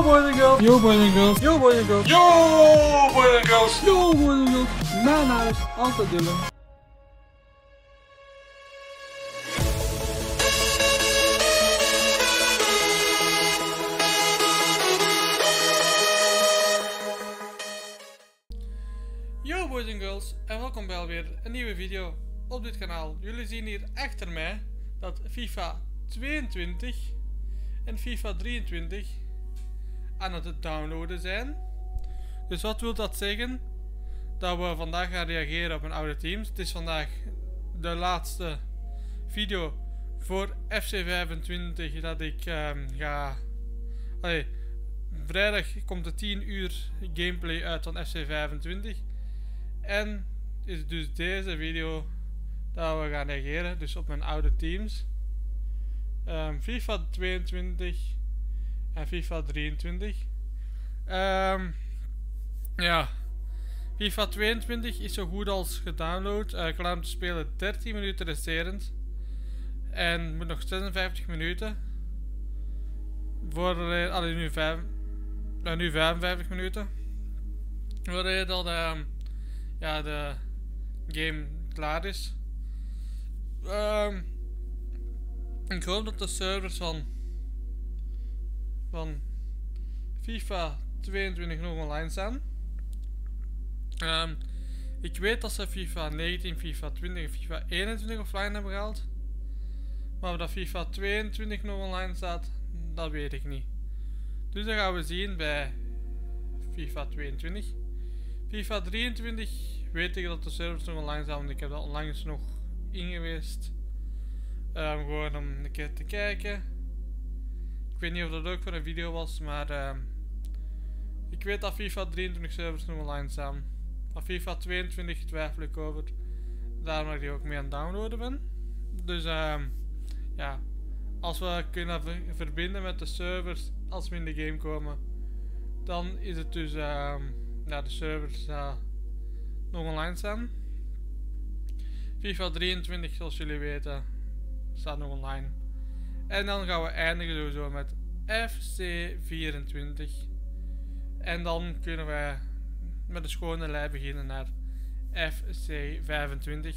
Yo boys and girls. Yo boys and girls. Yo boys and girls. Yo, boys and girls. Yo boys and girls. Mijn naam is Dylan. Yo boys and girls en welkom bij alweer een nieuwe video op dit kanaal. Jullie zien hier achter mij dat FIFA 22 en FIFA 23 aan het downloaden zijn. Dus wat wil dat zeggen? Dat we vandaag gaan reageren op een oude teams. Het is vandaag de laatste video voor FC25 dat ik ehm, ga... Vrijdag komt de 10 uur gameplay uit van FC25. En is dus deze video dat we gaan reageren, dus op mijn oude teams. Ehm, FIFA 22 en FIFA 23. Ehm, ja, FIFA 22 is zo goed als gedownload. Uh, klaar om te spelen 13 minuten resterend. En moet nog 56 minuten. Voor uh, allee, nu, 5, uh, nu 55 minuten. Voordat dat um, ja, de game klaar is. Um, ik hoop dat de servers van, van FIFA 22 nog online staan. Um, ik weet dat ze FIFA 19, FIFA 20 en FIFA 21 offline hebben gehaald. Maar of dat FIFA 22 nog online staat, dat weet ik niet. Dus dat gaan we zien bij FIFA 22. FIFA 23 weet ik dat de servers nog online staan, want ik heb dat onlangs nog in geweest. Um, gewoon om een keer te kijken. Ik weet niet of dat ook voor een video was, maar um, ik weet dat FIFA 23 servers nog online staan. Maar FIFA 22 twijfel ik over. Daarom dat ik die ook mee aan het downloaden ben. Dus um, ja, als we kunnen ver verbinden met de servers als we in de game komen, dan is het dus um, ja, de servers uh, nog online staan. FIFA 23, zoals jullie weten, staat nog online. En dan gaan we eindigen sowieso met FC24. En dan kunnen we met een schone lei beginnen naar FC25.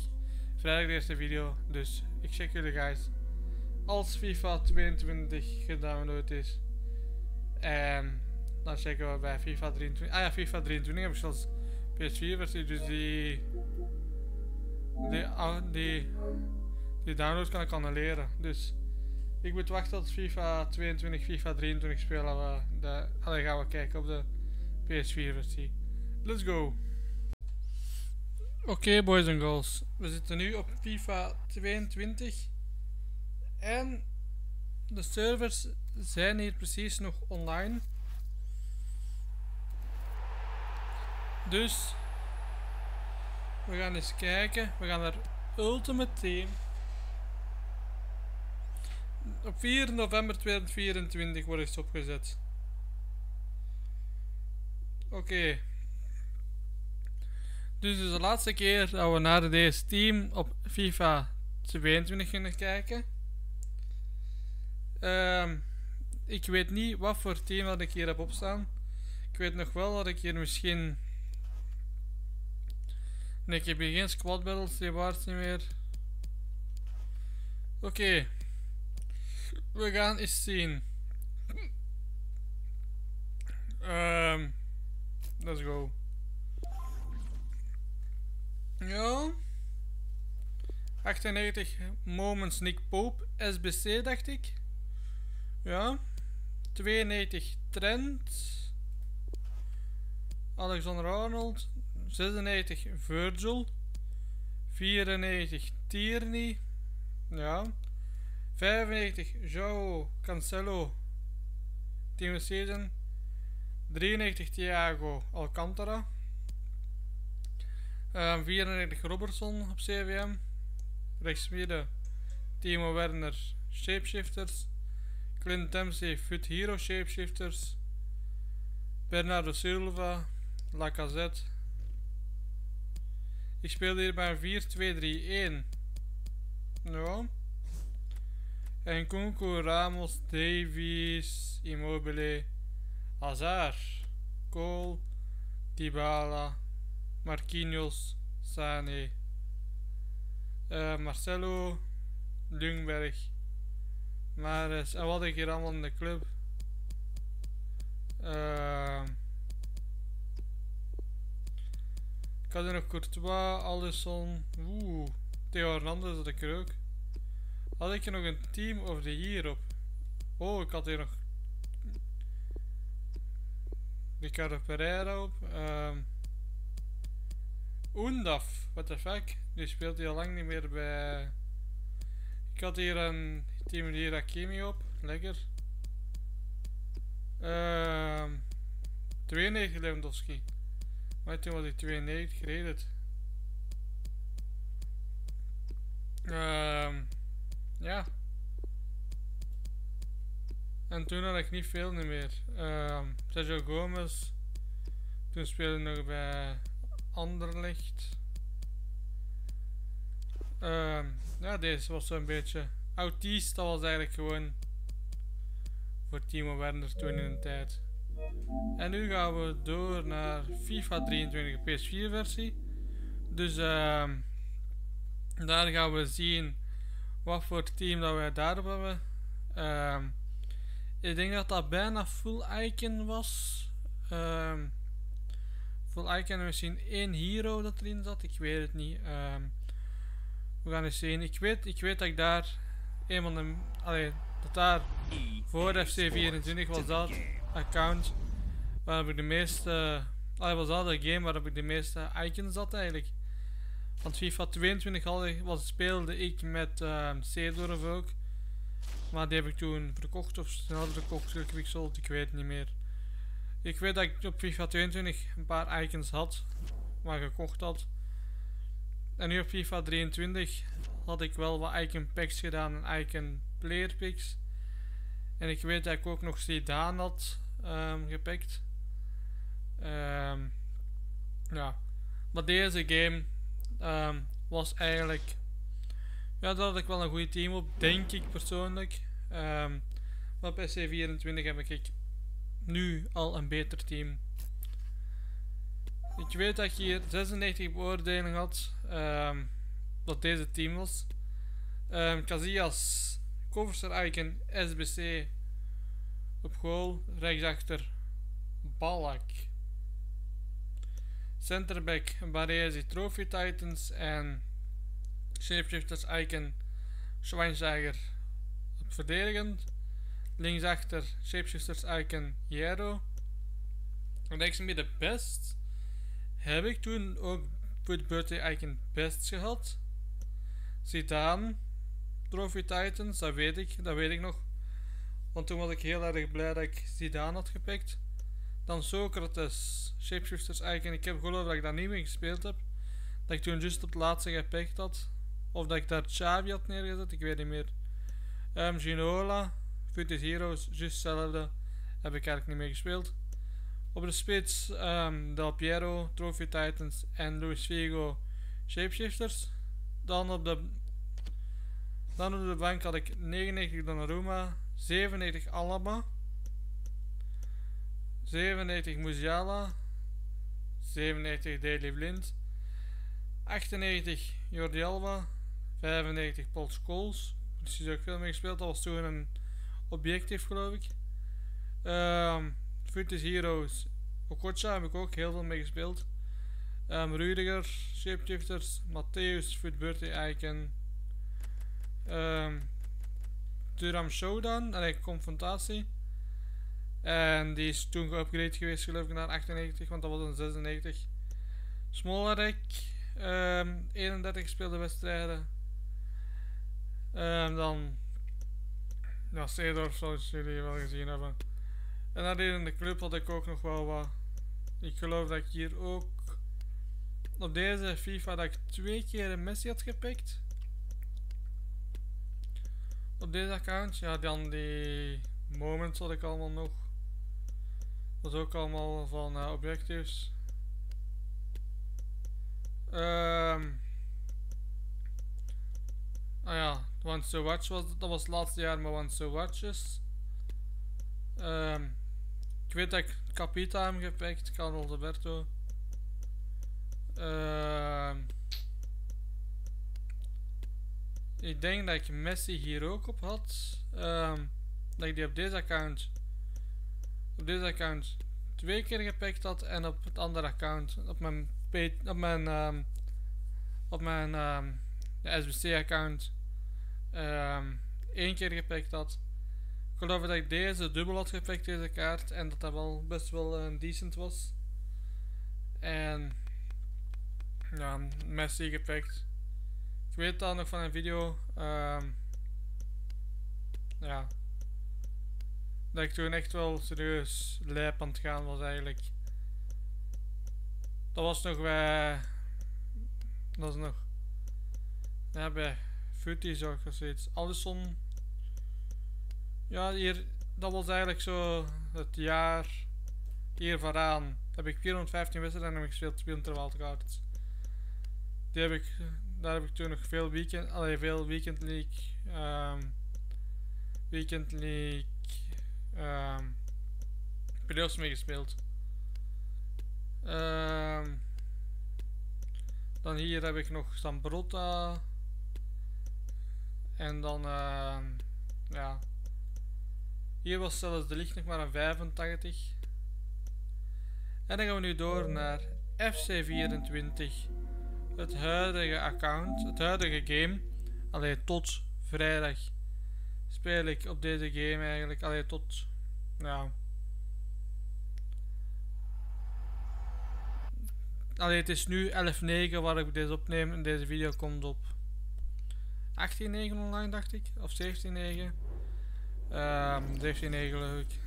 Vrijdag de eerste video, dus ik check jullie guys. Als FIFA 22 gedownload is. En dan checken we bij FIFA 23. Ah ja, FIFA 23 heb ik zelfs PS4 versie, dus die die, die, die download kan ik annuleren. Dus ik moet wachten tot FIFA 22, FIFA 23 spelen. We de, gaan we kijken op de PS4 versie. Let's go! Oké boys en girls, we zitten nu op FIFA 22 en de servers zijn hier precies nog online. Dus we gaan eens kijken. We gaan naar Ultimate Team. Op 4 november 2024 wordt het opgezet. Oké. Okay. Dus is de laatste keer dat we naar deze team op FIFA 22 kunnen kijken. Um, ik weet niet wat voor team dat ik hier heb opstaan. Ik weet nog wel dat ik hier misschien Nee, ik heb hier geen squad battles, die waard niet meer. Oké. We gaan eens zien. Um, let's go. Ja. 98 moments Nick Pope, SBC dacht ik. Ja. 92 Trent. Alexander Arnold. 96 Virgil. 94 Tierney. Ja. 95 Joao Cancelo. Team season. 93 Thiago Alcantara. Um, 94 Robertson op CVM. Rechtsmidden Timo Werner Shapeshifters. Clint Dempsey Foot Hero Shapeshifters. Bernardo Silva Lacazette ik speel hier bij 4-2-3-1. Ja. En Kunku, Ramos, Davies, Immobile, Hazard, Cole, Dybala, Marquinhos, Sane, uh, Marcelo, Ljungberg, Maris. En wat ik hier allemaal in de club. Uh, ik had hier nog Courtois, Alisson, oeh, Theo Hernandez had ik er ook. Had ik er nog een team of the year op? Oh, ik had hier nog Ricardo Pereira op. Um, Undaf, what the fuck? Die speelt hier al lang niet meer bij. Ik had hier een team hier Akemi op, lekker. Um, 92 Lewandowski. Maar toen was ik 92 gereden. Um, ja. En toen had ik niet veel meer. Uh, Sergio Gomez. Toen speelde ik nog bij Anderlicht. Uh, ja, deze was zo'n beetje autist. Dat was eigenlijk gewoon voor Timo Werner toen in de tijd. En nu gaan we door naar FIFA 23 PS4 versie. Dus uh, daar gaan we zien wat voor team dat wij daarop hebben. Uh, ik denk dat dat bijna full icon was. Um, full icon en misschien één hero dat erin zat. Ik weet het niet. Um, we gaan eens zien. Ik weet, ik weet dat ik daar een van de. Allee, dat daar voor FC24 was dat account. Waar heb ik de meeste. Allee, was dat game waar heb ik de meeste icons zat eigenlijk. Want FIFA 22 had, was, speelde ik met Seedorf ook. Maar die heb ik toen verkocht of snel verkocht, gewisseld, ik weet het niet meer. Ik weet dat ik op FIFA 22 een paar icons had, maar gekocht had. En nu op FIFA 23 had ik wel wat icon packs gedaan en icon player picks. En ik weet dat ik ook nog Zidane had um, gepakt. Um, ja, maar deze game um, was eigenlijk ja, daar had ik wel een goed team op, denk ik persoonlijk. Um, maar op SC24 heb ik nu al een beter team. Ik weet dat je hier 96 beoordelingen had. Um, dat deze team was. Um, Casillas, Coverster Icon, SBC op goal. Rechtsachter Balak. Centerback Baresi Trophy Titans en Shapeshifters Icon Schweinsteiger op verdedigend. Linksachter Shapeshifters Icon Jero. de best heb ik toen ook de birthday icon best gehad. Zidane, Trophy Titans, dat weet ik, dat weet ik nog. Want toen was ik heel erg blij dat ik Zidane had gepikt. Dan Socrates, Shapeshifters Icon. Ik heb geloof dat ik daar niet mee gespeeld heb. Dat ik toen juist op het laatste gepikt had. Of dat ik daar Chavi had neergezet, ik weet niet meer. Um, Ginola, Footies Heroes, juist hetzelfde. Heb ik eigenlijk niet meer gespeeld. Op de spits um, Del Piero, Trophy Titans en Luis Figo Shapeshifters. Dan op de, dan op de bank had ik 99 Donnarumma, 97 Alaba, 97 Musiala, 97 Daily Blind, 98 Jordi Alba, 95 Paul Scholes. Precies ook veel mee gespeeld. Dat was toen een objectief geloof ik. Um, Heroes. Okocha heb ik ook heel veel mee gespeeld. Um, Rudiger, Shapeshifters, Matthäus, Foot Birthday Icon. Um, Duram Showdown, en confrontatie. En die is toen geupgrade geweest geloof ik naar 98, want dat was een 96. Smolarek, um, 31 gespeelde wedstrijden. En dan. Ja, Seedorf zoals jullie wel gezien hebben. En dan in de club had ik ook nog wel wat. Ik geloof dat ik hier ook. Op deze FIFA dat ik twee keer een Messi had gepikt. Op deze account. Ja, dan die moments had ik allemaal nog. Dat was ook allemaal van uh, objectives. Ehm. Um, ah ja, Want So Watch was, dat was het laatste jaar maar Want So Watches. Um, Ik weet dat ik Capita heb gepikt, Carlos Alberto. Ehm ik denk dat ik Messi hier ook op had. Ehm dat ik die op deze account op deze account twee keer gepikt had en op het andere account op mijn op mijn ehm, op mijn ehm, de SBC account ehm één keer gepikt had. Ik geloof dat ik deze dubbel had gepikt deze kaart en dat dat wel best wel een decent was. En ja, Messi gepikt. Ik weet dat nog van een video. ja. Dat ik toen echt wel serieus lijp aan het gaan was eigenlijk. Dat was nog bij. Dat was nog. Ja, bij Footies ook of zoiets. Allison. Ja, hier. Dat was eigenlijk zo het jaar. Hier vooraan. Heb ik 415 wedstrijden ik gespeeld, 212 cards. Die heb ik. Daar heb ik toen nog veel weekend. Allee, veel weekend league. ehm weekend league. Ehm playoffs mee gespeeld. Ehm dan hier heb ik nog Zambrotta. En dan, ehm ja. Hier was zelfs de licht nog maar een 85. En dan gaan we nu door naar FC24. Het huidige account, het huidige game. Alleen tot vrijdag speel ik op deze game eigenlijk. Alleen tot, ja. Allee, het is nu 11.9 waar ik deze opneem en deze video komt op 18.9 online dacht ik, of 17.9. Ehm 17.9 geloof ik.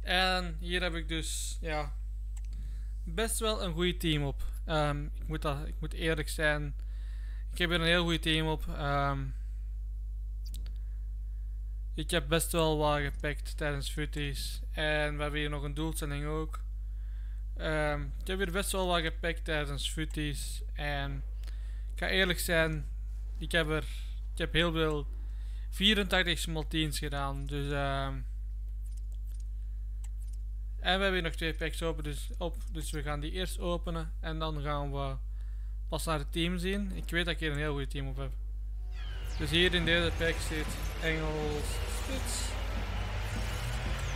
En hier heb ik dus, ja, best wel een goed team op. Ehm, ik, moet dat, ik moet eerlijk zijn. Ik heb hier een heel goed team op. Ehm, ik heb best wel wat gepakt tijdens footies. En we hebben hier nog een doelstelling ook. Ehm, ik heb hier best wel wat gepakt tijdens footies. En ik ga eerlijk zijn, ik heb er ik heb heel veel 84 small teams gedaan. Dus ehm en we hebben hier nog twee packs open, dus, op, dus we gaan die eerst openen en dan gaan we pas naar het team zien. Ik weet dat ik hier een heel goed team op heb. Dus hier in deze pack zit Engels Spits.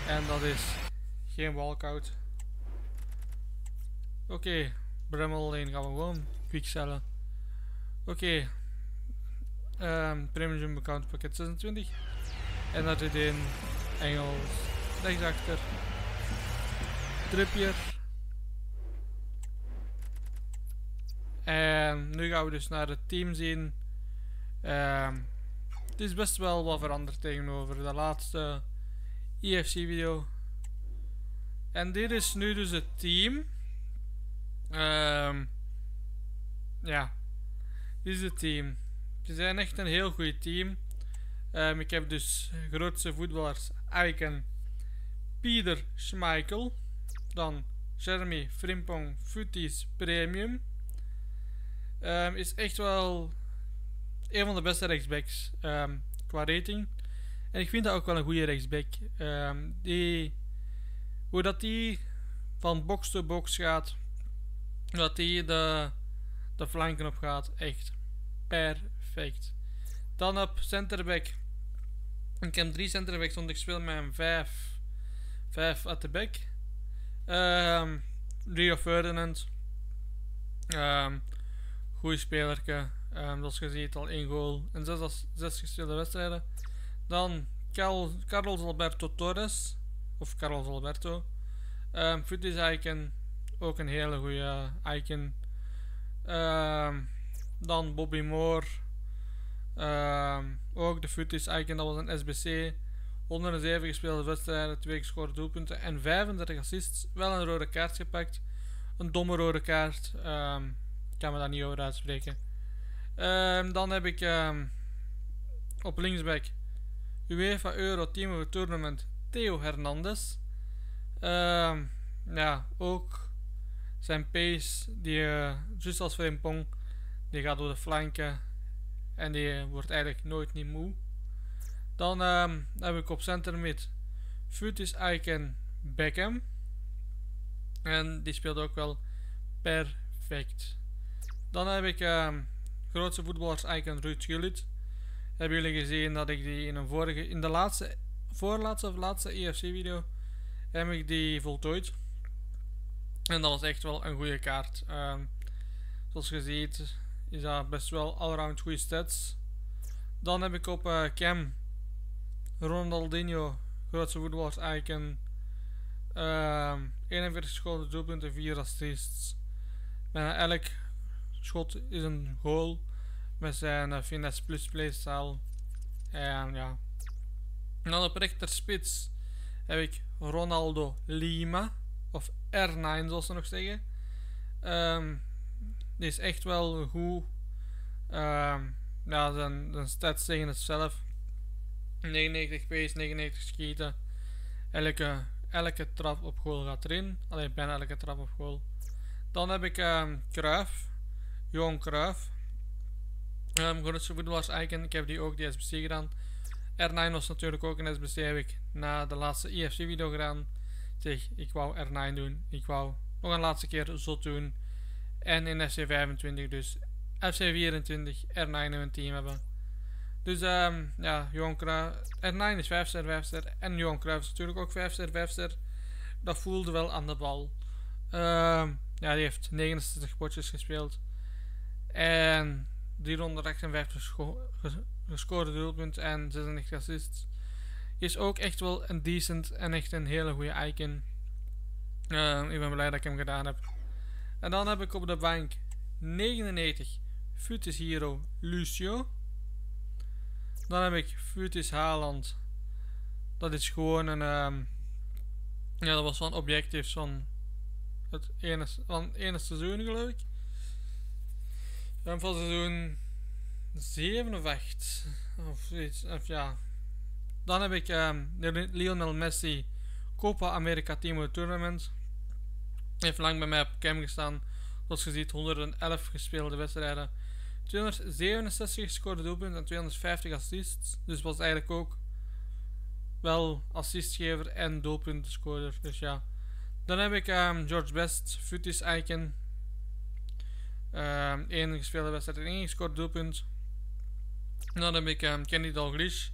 En dat is geen walkout. Oké, Bremmel alleen gaan we gewoon quickcellen. Oké. Ehm Premium account pakket 26. En dat zit in Engels rechtsachter. Trippier. En nu gaan we dus naar het team zien. Ehm, het is best wel wat veranderd tegenover de laatste EFC video. En dit is nu dus het team. Ehm, ja, dit is het team. Ze zijn echt een heel goed team. Ehm, ik heb dus grootste voetballers Icon, Pieter Schmeichel, dan Jeremy Frimpong Futis Premium. Is echt wel een van de beste rechtsbacks ehm, qua rating. En ik vind dat ook wel een goede rechtsback. Ehm, die, hoe dat die van box to box gaat, dat die de, de flanken op gaat, echt perfect. Dan op centerback. Ik heb drie centerbacks, want ik speel met een 5 5 at the back. Ehm Rio Ferdinand. Ehm goeie spelerke. Ehm zoals ziet al één goal en 6 zes gespeelde wedstrijden. Dan Carl, Carlos Alberto Torres. Of Carlos Alberto. Um, Footies icon. Ook een hele goede icon. Ehm dan Bobby Moore. Ehm, ook de Footies icon, dat was een SBC. 107 gespeelde wedstrijden, 2 gescoorde doelpunten en 35 assists. Wel een rode kaart gepakt. Een domme rode kaart. ehm ik kan me daar niet over uitspreken. Ehm, dan heb ik ehm, op linksback UEFA Euro Team of Tournament Theo Hernandez. Ehm, ja, ook zijn pace, die, eh juist als Frimpong, die gaat door de flanken en die wordt eigenlijk nooit niet moe. Dan heb ik op center mid Futis Icon Beckham. En die speelt ook wel perfect. Dan heb ik grootste voetballers icon Ruud Gullit. Hebben jullie gezien dat ik die in een vorige, in de laatste, voorlaatste of laatste EFC video, heb ik die voltooid. En dat was echt wel een goede kaart. Um, zoals je ziet is dat best wel allround goede stats. Dan heb ik op uh, Cam Ronaldinho, grootste voetballers icon. Uh, 41 schoten, doelpunten, 4 assists. Bijna elk schot is een goal met zijn uh, finesse plus playstyle. En ja. En dan op rechterspits heb ik Ronaldo Lima. Of R9 zoals ze nog zeggen. Um, die is echt wel goed. Um, ja, zijn, zijn stats zeggen het zelf. 99 pace, 99 schieten. Elke, elke trap op goal gaat erin. Alleen bijna elke trap op goal. Dan heb ik um, Cruijff. Johan Cruijff. Um, grootste voetballers icon. Ik heb die ook die SBC gedaan. R9 was natuurlijk ook een SBC. Heb ik na de laatste IFC video gedaan. Zeg, ik wou R9 doen. Ik wou nog een laatste keer zo doen. En in FC25 dus FC24 R9 in een team hebben. Dus um, ja, Johan Cruijff. R9 is 5 ster, 5 ster. En Johan Cruijff is natuurlijk ook 5 ster, 5 ster. Dat voelde wel aan de bal. Um, ja, die heeft 69 potjes gespeeld. En 358 gesco gescoorde doelpunten en 96 assists. Is ook echt wel een decent en echt een hele goede icon. Uh, ik ben blij dat ik hem gedaan heb. En dan heb ik op de bank 99 Futis Hero Lucio. Dan heb ik Futis Haaland. Dat is gewoon een. Um, ja, dat was van objectief van het ene, van het ene seizoen, geloof ik. Van seizoen 7 of 8. Of iets. Of ja. Dan heb ik um, Lionel Messi Copa America Team Tournament. Heeft lang bij mij op cam gestaan. Zoals je ziet, 111 gespeelde wedstrijden. 267 gescoorde doelpunten en 250 assists. Dus was eigenlijk ook wel assistgever en doelpuntenscorer. Dus ja. Dan heb ik um, George Best, Futis Icon. Um, één gespeelde wedstrijd en één gescoord doelpunt. Dan heb ik um, Kenny Dalglish.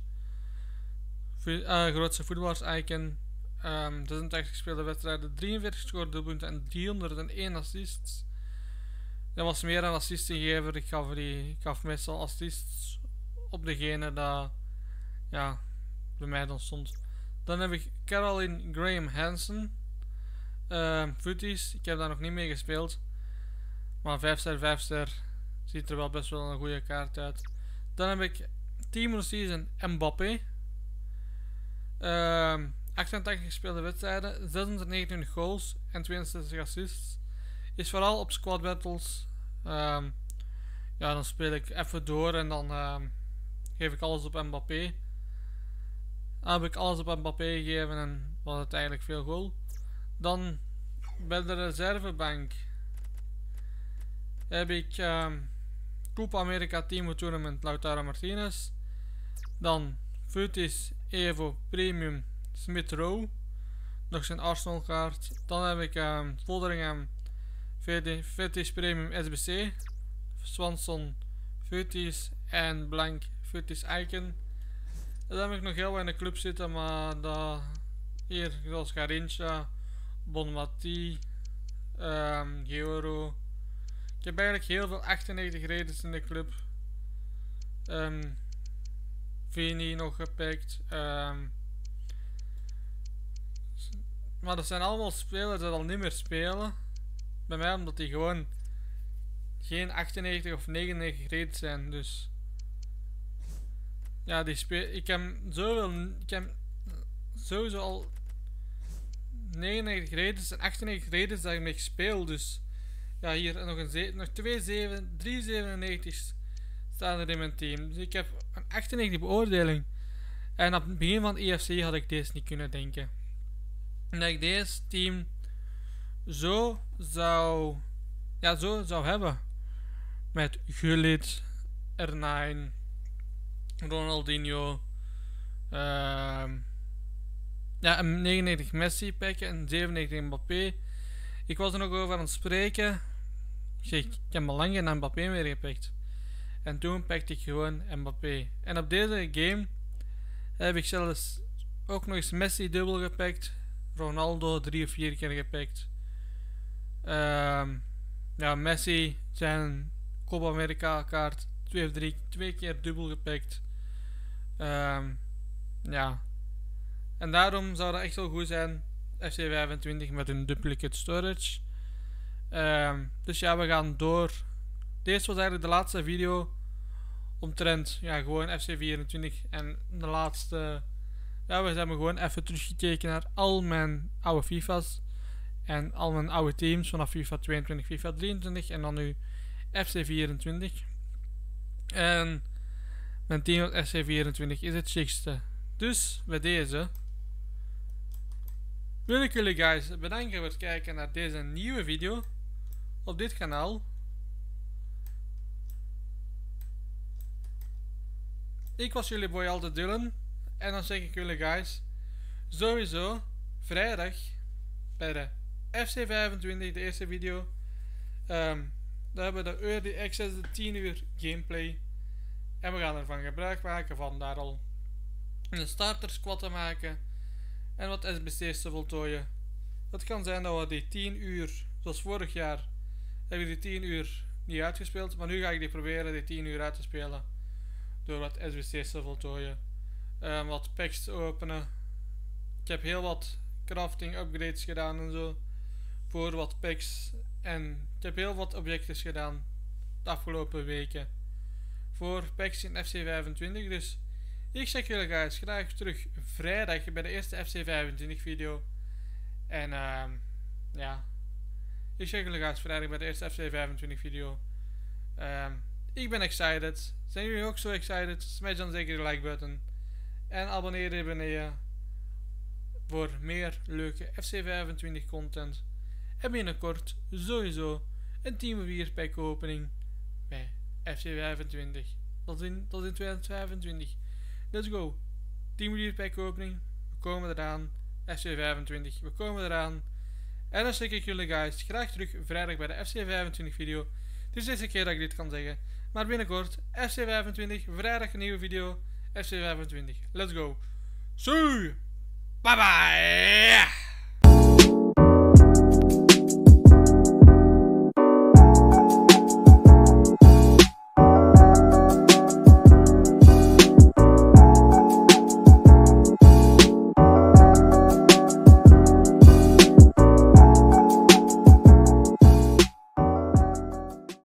Uh, grootste voetballers icon. Um, 86 gespeelde wedstrijden, 43 gescoorde doelpunten en 301 assists. Dat was meer een assistengever. Ik gaf, die, ik gaf meestal assists op degene dat ja, bij mij dan stond. Dan heb ik Caroline Graham Hansen. Uh, ik heb daar nog niet mee gespeeld. Maar 5 ster, 5 ster ziet er wel best wel een goede kaart uit. Dan heb ik Team Season Mbappé. Uh, 88 gespeelde wedstrijden, 629 goals en 62 assists. Is vooral op squad battles. Um, ja, dan speel ik even door en dan um, geef ik alles op Mbappé. Heb ik alles op Mbappé gegeven en was het eigenlijk veel goal. Dan bij de reservebank heb ik um, Copa America Team Tournament Lautaro Martinez. Dan Futis Evo Premium Smith Rowe. Nog zijn Arsenal kaart. Dan heb ik um, Volderingham Fetis Premium SBC. Swanson Futis en Blank Futis Icon. Dan heb ik nog heel weinig club zitten, maar dat hier zoals Garincha, Bonmati, um, Georo. Ik heb eigenlijk heel veel 98 redens in de club. Um, Vini nog gepakt. Um, maar dat zijn allemaal spelers die al niet meer spelen. Bij mij omdat die gewoon geen 98 of 99 reed zijn. Dus ja, die speel. Ik heb zoveel. Ik heb sowieso al 99 redens en 98 redens dat ik mee speel. Dus ja, hier nog een nog 2 7, 3 97 staan er in mijn team. Dus ik heb een 98 beoordeling. En op het begin van EFC had ik deze niet kunnen denken dat ik deze team zo zou, ja, zo zou hebben. Met Gullit, R9, Ronaldinho, uh, ja, een 99 Messi pakken en 97 Mbappé. Ik was er nog over aan het spreken. Ik heb al lang geen Mbappé meer gepakt. En toen pakte ik gewoon Mbappé. En op deze game heb ik zelfs ook nog eens Messi dubbel gepakt. Ronaldo drie of vier keer gepakt. Ehm, ja, Messi zijn Copa America kaart twee of drie, twee keer dubbel gepakt. Ehm, ja. En daarom zou dat echt wel goed zijn. FC25 met een duplicate storage. Ehm, dus ja, we gaan door. Deze was eigenlijk de laatste video. Omtrent, ja, gewoon FC24. En de laatste. Ja, we hebben gewoon even teruggekeken naar al mijn oude FIFA's. En al mijn oude teams vanaf FIFA 22, FIFA 23 en dan nu FC24. En mijn team op FC24 is het chicste. Dus bij deze wil ik jullie guys bedanken voor het kijken naar deze nieuwe video op dit kanaal. Ik was jullie boy altijd Dylan. En dan zeg ik jullie guys sowieso vrijdag bij de FC25 de eerste video. Um, daar hebben we de early access de 10 uur gameplay. En we gaan ervan gebruik maken van daar al een starter squad te maken en wat SBC's te voltooien. Het kan zijn dat we die 10 uur, zoals vorig jaar, hebben die 10 uur niet uitgespeeld. Maar nu ga ik die proberen die 10 uur uit te spelen. Door wat SBC's te voltooien. Um, wat packs te openen. Ik heb heel wat crafting upgrades gedaan en zo. Voor wat packs. En ik heb heel wat objecten gedaan. De afgelopen weken. Voor packs in FC25. Dus ik zeg jullie guys graag terug vrijdag bij de eerste FC25 video. En uh, ja. Ik zeg jullie guys vrijdag bij de eerste FC25 video. Uh, ik ben excited. Zijn jullie ook zo excited? Smash dan zeker de like button. En abonneer je beneden. Voor meer leuke FC25 content. En binnenkort sowieso een Team 4 pack opening bij FC25. Tot in, tot in 2025. Let's go. 10 miljoen pack opening. We komen eraan. FC25. We komen eraan. En dan zeg ik jullie guys graag terug vrijdag bij de FC25 video. Het is de eerste keer dat ik dit kan zeggen. Maar binnenkort FC25. Vrijdag een nieuwe video. FC25. Let's go. See. Bye bye.